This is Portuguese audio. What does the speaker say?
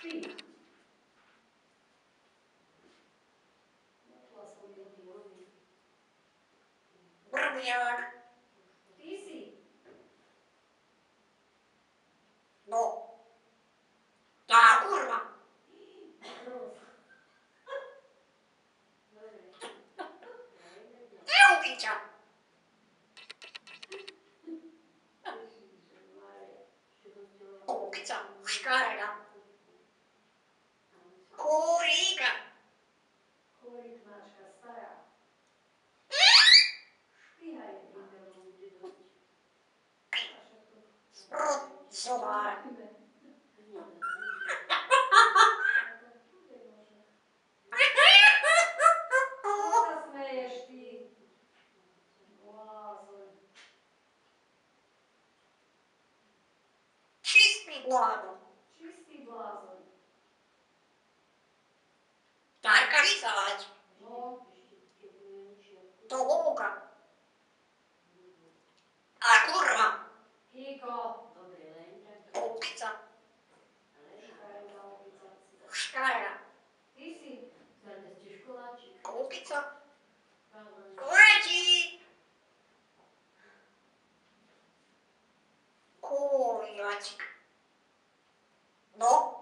prima la tua Sì, sì. No. Da curva. Rosa. Eubicia. Sobar. Чистый блазон. Чистый блазон. Только рисовать. Лунатик. Но